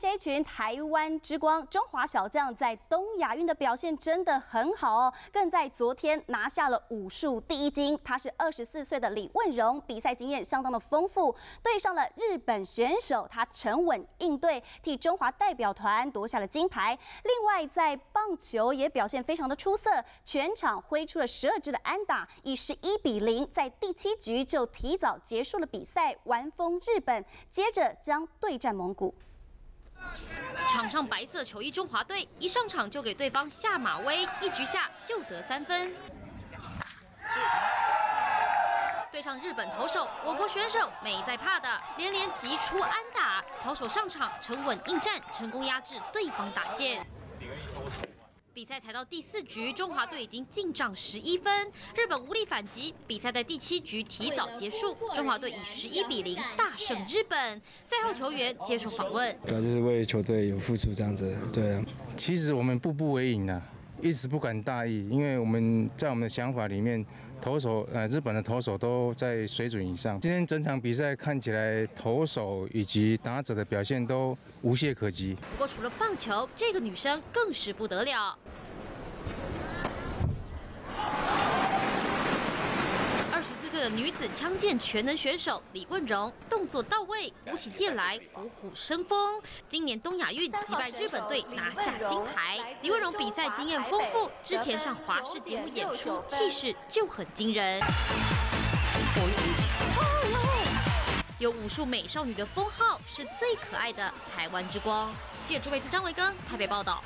这一群台湾之光中华小将在东亚运的表现真的很好哦，更在昨天拿下了武术第一金。他是二十四岁的李问荣，比赛经验相当的丰富，对上了日本选手，他沉稳应对，替中华代表团夺下了金牌。另外在棒球也表现非常的出色，全场挥出了十二支的安打，以十一比零在第七局就提早结束了比赛，完封日本，接着将对战蒙古。场上白色球衣中华队一上场就给对方下马威，一局下就得三分。对上日本投手，我国选手没在怕的，连连急出安打，投手上场沉稳应战，成功压制对方打线。比赛才到第四局，中华队已经进账十一分，日本无力反击。比赛在第七局提早结束，中华队以十一比零大胜日本。赛后球员接受访问，主要就是为球队有付出这样子。对啊，其实我们步步为营啊，一直不敢大意，因为我们在我们的想法里面，投手呃日本的投手都在水准以上。今天整场比赛看起来，投手以及打者的表现都无懈可击。不过除了棒球，这个女生更是不得了。二十四岁的女子枪剑全能选手李问荣，动作到位，舞起剑来虎虎生风。今年东亚运击败日本队拿下金牌。李问荣比赛经验丰富，之前上华视节目演出，气势就很惊人。有武术美少女的封号，是最可爱的台湾之光。记者朱伟自张维根台北报道。